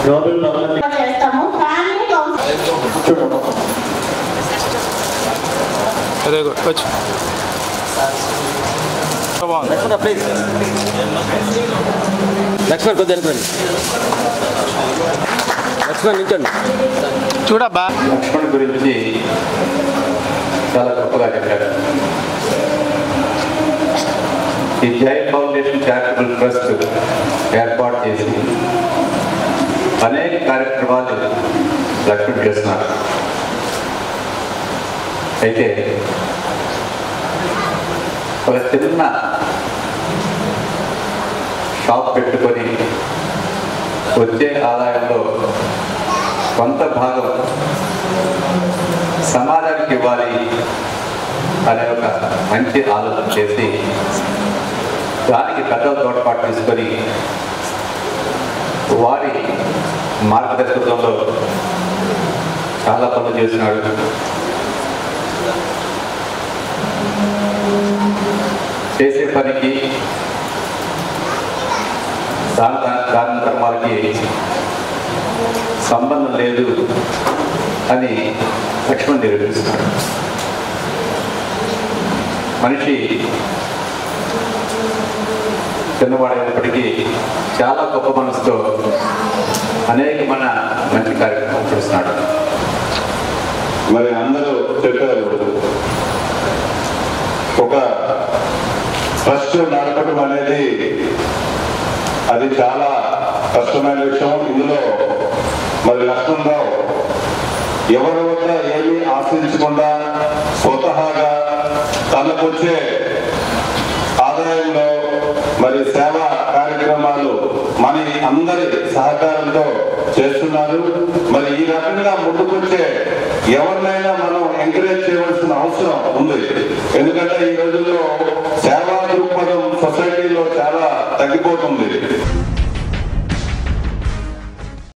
Global problem చేస్తాము కానీ very good వచ్చి బాగుంది లక్ష్మణ ప్లీజ్ లక్ష్మణ్ కొద్దిగా అనుకోండి లక్ష్మణ్ నించండి చూడబ్బా లక్ష్మణ్ గురించి చాలా గొప్పగా చెప్పారు ఈ జై ఫౌండేషన్ చారిటబుల్ ట్రస్ట్ ఏర్పాటు చేసి అనేక కార్యక్రమాలు లక్ష్మణ్ చేస్తున్నారు అయితే ఒక చిన్న షాప్ పెట్టుకొని వచ్చే ఆదాయంలో కొంత భాగం సమాజానికి ఇవ్వాలి అనే ఒక మంచి ఆలోచన చేసి దానికి పెద్దల తోడ్పాటు తీసుకొని వారి మార్గదర్శకంలో చాలా పనులు చేసినాడు. చేసే పనికి దాన దాన ధర్మాలకి సంబంధం లేదు అని లక్ష్మణ్ నిరూపిస్తున్నాడు. మనిషి చిన్నవాడైనప్పటికీ చాలా గొప్ప మనసుతో అనేకమైన మంచి కార్యక్రమం చేస్తున్నాడు. మరి అందరూ చెప్పారు ఒక ట్రస్ట్ నడపడం అనేది అది చాలా కష్టమైన విషయం. ఇందులో మరి లక్ష్మణరావు ఎవరి వద్ద ఏమీ ఆశించకుండా స్వతహాగా తనకొచ్చే మరి సేవా కార్యక్రమాలు మన అందరి సహకారంతో చేస్తున్నారు. మరి ఈ రకంగా ముందుకొచ్చే ఎవరినైనా మనం ఎంకరేజ్ చేయవలసిన అవసరం ఉంది. ఎందుకంటే ఈ రోజుల్లో సేవా దృక్పథం సొసైటీలో చాలా తగ్గిపోతుంది.